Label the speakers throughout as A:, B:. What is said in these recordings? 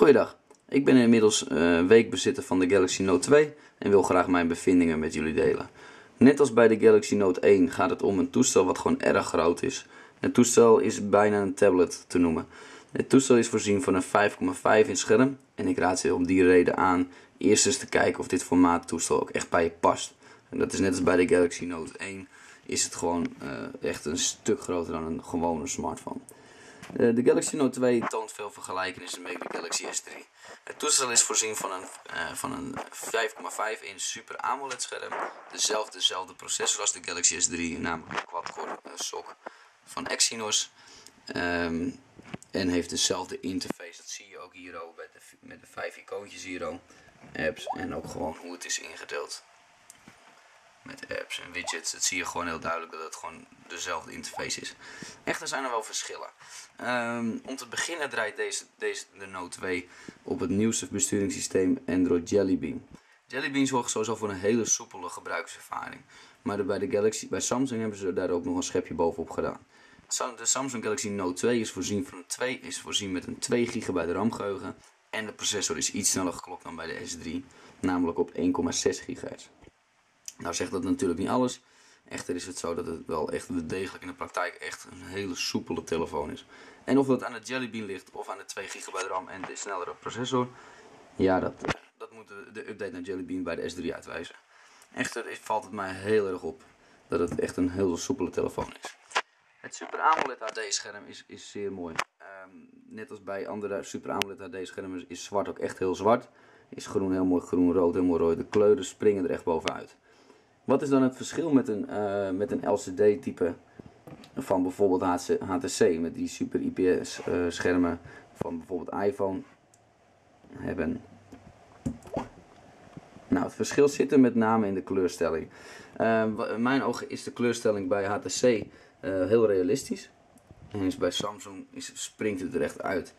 A: Goeiedag, ik ben inmiddels uh, weekbezitter van de Galaxy Note 2 en wil graag mijn bevindingen met jullie delen. Net als bij de Galaxy Note 1 gaat het om een toestel wat gewoon erg groot is. Het toestel is bijna een tablet te noemen. Het toestel is voorzien van een 5,5 inch scherm en ik raad je om die reden aan eerst eens te kijken of dit formaat toestel ook echt bij je past. En dat is net als bij de Galaxy Note 1 is het gewoon uh, echt een stuk groter dan een gewone smartphone. Uh, de Galaxy Note 2 toont veel vergelijkenissen met de Galaxy S3. Het toestel is voorzien van een, uh, van een 5,5 inch Super AMOLED scherm. Dezelfde, dezelfde processor als de Galaxy S3, namelijk een quad-core uh, SoC van Exynos. Um, en heeft dezelfde interface, dat zie je ook hier ook met de, met de vijf icoontjes hier Apps en ook gewoon hoe het is ingedeeld met apps en widgets. Dat zie je gewoon heel duidelijk dat het gewoon dezelfde interface is. Echter zijn er wel verschillen. Um, om te beginnen draait deze, deze, de Note 2 op het nieuwste besturingssysteem Android Jelly Bean. Jelly Bean zorgt sowieso voor een hele soepele gebruikservaring. Maar bij, de Galaxy, bij Samsung hebben ze daar ook nog een schepje bovenop gedaan. De Samsung Galaxy Note 2 is voorzien, van een 2, is voorzien met een 2 GB RAM geheugen. En de processor is iets sneller geklokt dan bij de S3, namelijk op 1,6 GHz. Nou zegt dat natuurlijk niet alles. Echter is het zo dat het wel echt degelijk in de praktijk echt een hele soepele telefoon is. En of dat aan de Jelly Bean ligt of aan de 2 GB RAM en de snellere processor, ja, dat, dat moet de, de update naar Jelly Bean bij de S3 uitwijzen. Echter valt het mij heel erg op dat het echt een heel soepele telefoon is. Het Super AMOLED HD scherm is, is zeer mooi. Um, net als bij andere Super AMOLED HD schermen is zwart ook echt heel zwart. Is groen heel mooi groen, rood heel mooi rood. De kleuren springen er echt bovenuit. Wat is dan het verschil met een, uh, met een LCD type van bijvoorbeeld HTC met die super IPS uh, schermen van bijvoorbeeld iPhone hebben? Nou, het verschil zit er met name in de kleurstelling. Uh, in mijn ogen is de kleurstelling bij HTC heel realistisch. En is bij Samsung is, springt het er echt uit.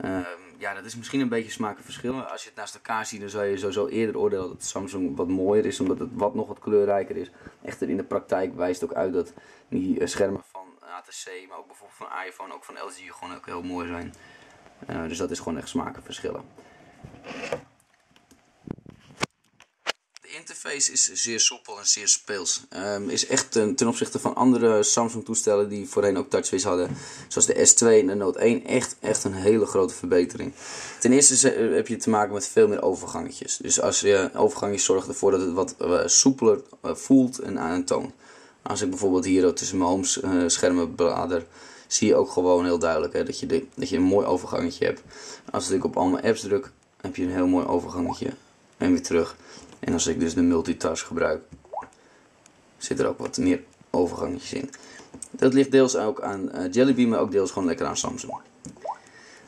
A: Uh, ja, dat is misschien een beetje smakenverschillen. Als je het naast elkaar ziet, dan zou je sowieso eerder oordelen dat Samsung wat mooier is, omdat het wat nog wat kleurrijker is. Echter in de praktijk wijst ook uit dat die uh, schermen van HTC, maar ook bijvoorbeeld van iPhone, ook van LG, gewoon ook heel mooi zijn. Uh, dus dat is gewoon echt smakenverschillen. Interface is zeer soepel en zeer speels. Um, is echt ten, ten, opzichte van andere Samsung toestellen die voorheen ook touchwiz hadden, zoals de S2 en de Note 1, echt, echt een hele grote verbetering. Ten eerste heb je te maken met veel meer overgangetjes. Dus als je overgangetjes zorgt ervoor dat het wat uh, soepeler uh, voelt en aantoont. Als ik bijvoorbeeld hier tussen mijn home schermen blader, zie je ook gewoon heel duidelijk hè, dat, je dat je een mooi overgangetje hebt. Als ik op al mijn apps druk, heb je een heel mooi overgangetje. En weer terug. En als ik dus de multitask gebruik, zit er ook wat meer overgangetjes in. Dat ligt deels ook aan uh, Jelly Bean, maar ook deels gewoon lekker aan Samsung.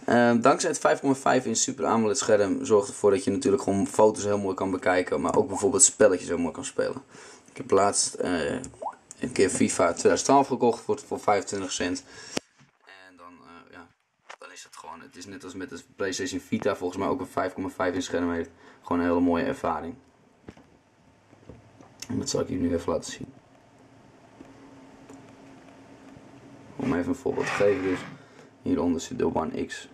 A: Uh, dankzij het 5,5 inch Super AMOLED scherm zorgt ervoor dat je natuurlijk gewoon foto's heel mooi kan bekijken, maar ook bijvoorbeeld spelletjes heel mooi kan spelen. Ik heb laatst uh, een keer FIFA 2012 gekocht voor, voor 25 cent. En dan, ja, dan is het gewoon, het is net als met de PlayStation Vita volgens mij ook een 5,5 inch scherm heeft. Gewoon een hele mooie ervaring. En dat zal ik jullie nu even laten zien. Om even een voorbeeld te geven dus. Hieronder zit de One X.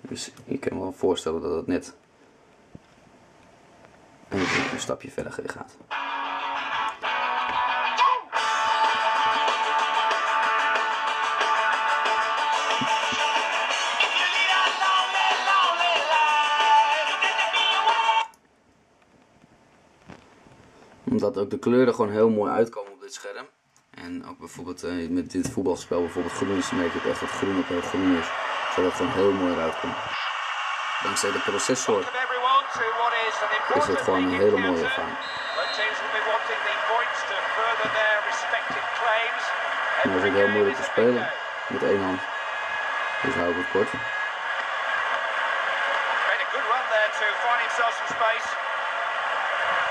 A: Dus ik kan me wel voorstellen dat het net een stapje verder gaat. Omdat ook de kleuren gewoon heel mooi uitkomen op dit scherm. En ook bijvoorbeeld uh, met dit voetbalspel, bijvoorbeeld groen is, echt dat groen ook heel groen is. Zodat het gewoon heel mooi eruit komt. Dankzij de processor is het gewoon een hele mooie ervaring. Maar het is ook heel moeilijk te spelen met één hand. Dus hou ik het kort.
B: Made a good run there to find himself some space.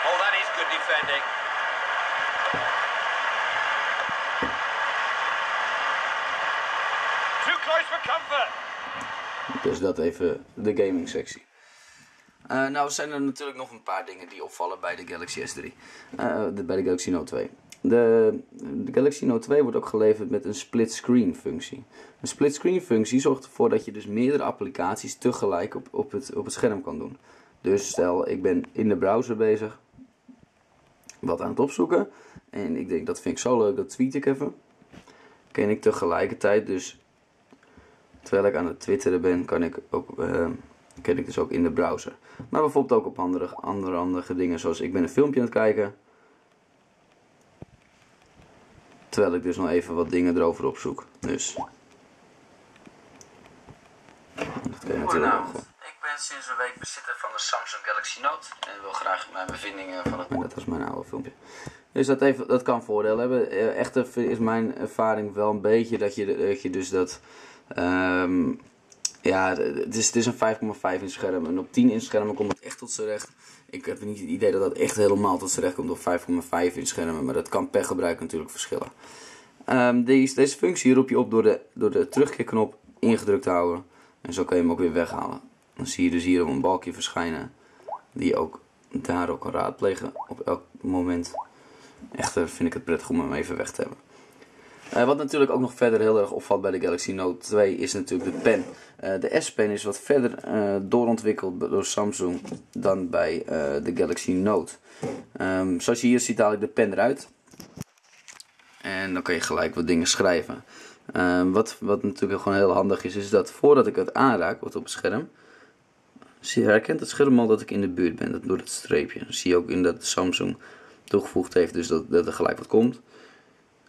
B: Oh, that is good defending. Too close for comfort.
A: Dus dat even de gaming sectie. Uh, nou zijn er natuurlijk nog een paar dingen die opvallen bij de Galaxy S3. Uh, de, bij de Galaxy Note 2. De, de Galaxy Note 2 wordt ook geleverd met een split screen functie. Een split screen functie zorgt ervoor dat je dus meerdere applicaties tegelijk op, op, het, op het scherm kan doen. Dus stel ik ben in de browser bezig, wat aan het opzoeken. En ik denk dat vind ik zo leuk, dat tweet ik even. Kan ik tegelijkertijd dus, terwijl ik aan het twitteren ben, kan ik ook, uh, kan ik dus ook in de browser. Maar bijvoorbeeld ook op andere, andere, andere dingen, zoals ik ben een filmpje aan het kijken. Terwijl ik dus nog even wat dingen erover opzoek. Dus. Dat kan je natuurlijk sinds een week bezitter van de Samsung Galaxy Note. En wil graag mijn bevindingen van het... dat was mijn oude filmpje. Dus dat, even, dat kan voordeel hebben. Eh, Echter is mijn ervaring wel een beetje dat je, dat je dus dat... Um, ja, het is, het is een 5,5 in scherm. En op 10 in schermen komt het echt tot z'n recht. Ik heb niet het idee dat dat echt helemaal tot z'n recht komt op 5,5 in schermen. Maar dat kan per gebruik natuurlijk verschillen. Um, deze, deze functie roep je op door de, door de terugkeerknop ingedrukt te houden. En zo kan je hem ook weer weghalen. Dan zie je dus hier een balkje verschijnen. Die je ook daar ook kan raadplegen op elk moment. Echter vind ik het prettig om hem even weg te hebben. Uh, wat natuurlijk ook nog verder heel erg opvalt bij de Galaxy Note 2 is natuurlijk de pen. Uh, de S-pen is wat verder uh, doorontwikkeld door Samsung dan bij de Galaxy Note. Um, zoals je hier ziet haal ik de pen eruit. En dan kan je gelijk wat dingen schrijven. Um, wat, wat natuurlijk gewoon heel handig is, is dat voordat ik het aanraak, wat op het scherm, zie, herkent het scherm al dat ik in de buurt ben, dat door het streepje. Zie je ook in dat Samsung toegevoegd heeft, dus dat, dat er gelijk wat komt.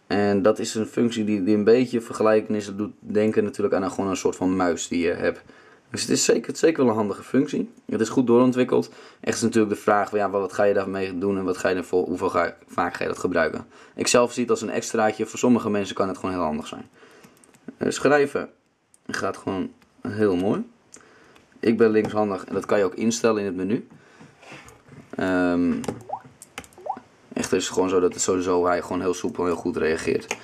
A: En dat is een functie die, die een beetje vergelijken is. Dat doet denken natuurlijk aan een, gewoon een soort van muis die je hebt. Dus het is zeker, zeker wel een handige functie. Het is goed doorontwikkeld. Echt is natuurlijk de vraag, ja, wat ga je daarmee doen en wat ga je ervoor, hoeveel ga, vaak ga je dat gebruiken. Ik zelf zie het als een extraatje. Voor sommige mensen kan het gewoon heel handig zijn. Uh, schrijven gaat gewoon heel mooi. Ik ben linkshandig en dat kan je ook instellen in het menu. Um, Echter is het gewoon zo dat het sowieso hij gewoon heel soepel en heel goed reageert.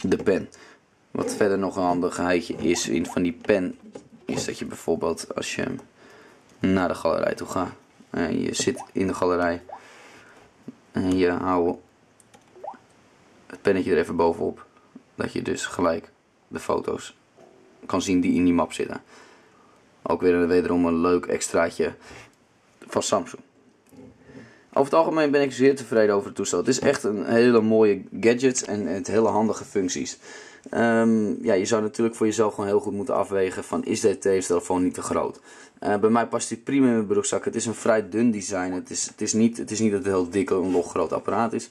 A: De pen. Wat verder nog een handigheidje is in van die pen, is dat je bijvoorbeeld als je naar de galerij toe gaat en je zit in de galerij en je houdt het pennetje er even bovenop, dat je dus gelijk de foto's kan zien die in die map zitten. Ook weer wederom een leuk extraatje van Samsung. Over het algemeen ben ik zeer tevreden over het toestel. Het is echt een hele mooie gadget en het hele handige functies. Um, ja, je zou natuurlijk voor jezelf gewoon heel goed moeten afwegen van is deze telefoon niet te groot. Uh, bij mij past hij prima in mijn broekzak. Het is een vrij dun design. Het is, het is, niet, het is niet dat het heel dik en log groot apparaat is.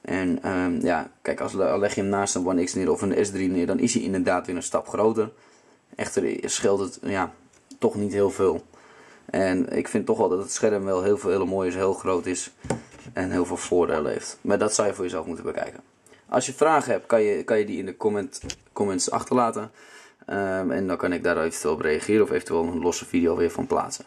A: En um, ja, kijk, als leg je hem naast een One X neer of een S3 neer, dan is hij inderdaad weer een stap groter. Echter scheelt het ja, toch niet heel veel. En ik vind toch wel dat het scherm wel heel veel hele mooi is, heel groot is en heel veel voordelen heeft. Maar dat zou je voor jezelf moeten bekijken. Als je vragen hebt, kan je, kan je die in de comment, comments achterlaten. Um, en dan kan ik daar eventueel op reageren of eventueel een losse video weer van plaatsen.